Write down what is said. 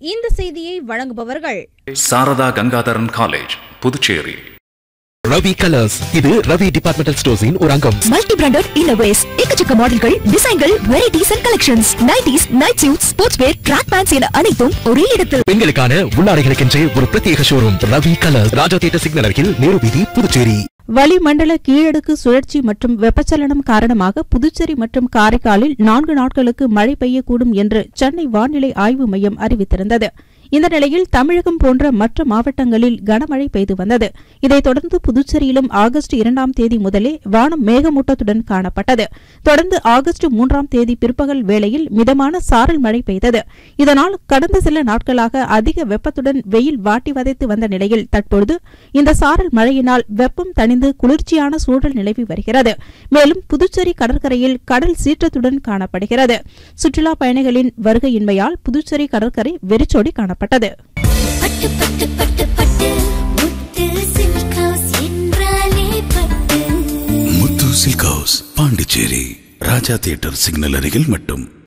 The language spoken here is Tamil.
இந்த செய்தியை வழங்குபவர்கள் சாரதா கங்காதரன் காலேஜ் புதுச்சேரி. ரவி கலர்ஸ். இது ரவி டிபார்ட்மெண்டல் ஸ்டோர்ஸின் ஒரு அங்கம் மல்டி பிராண்டட் இன்னோவேஸ் எக்கச்சக்க மாடல்கள் டிசைன்கள் varieties and collections nighties night suit sports wear track pants என அனைத்தும் ஒரே இடத்தில். பெண்களுக்கான உள்ளாடைகளுக்கென்றே ஒரு பிரத்யேக showroom Ravi colours. Raja theatre signal அருகில் நேரு வீதி புதுச்சேரி. வளிமண்டல கீழடுக்கு சுழற்சி மற்றும் வெப்பச்சலனம் காரணமாக புதுச்சேரி மற்றும் காரைக்காலில் நான்கு நாட்களுக்கு மழை பெய்யக்கூடும் என்று சென்னை வானிலை ஆய்வு மையம் அறிவித்திருந்தது. இந்த நிலையில் தமிழகம் போன்ற மற்ற மாவட்டங்களில் கனமழை பெய்து வந்தது. இதைத் தொடர்ந்து புதுச்சேரியிலும் ஆகஸ்ட் இரண்டாம் தேதி முதலே வானம் மேகமூட்டத்துடன் காணப்பட்டது. தொடர்ந்து ஆகஸ்ட் மூன்றாம் தேதி பிற்பகல் வேளையில் மிதமான சாரல் மழை பெய்தது. இதனால் கடந்த சில நாட்களாக அதிக வெப்பத்துடன் வெயில் வாட்டி வதைத்து வந்த நிலையில் தற்பொழுது இந்த சாரல் மழையினால் வெப்பம் தணிந்து குளிர்ச்சியான சூழல் நிலவி வருகிறது. மேலும் புதுச்சேரி கடற்கரையில் கடல் சீற்றத்துடன் காணப்படுகிறது. சுற்றுலா பயணிகளின் வருகையின்மையால் புதுச்சேரி கடற்கரை வெறிச்சோடி காணப்படுகிறது பட்டு பட்டு பட்டு பட்டு முத்து சில்க் ஹவுஸ் என்றாலே பட்டு. Muthu silk house Pondicherry Raja theatre signal அருகில் மட்டும்.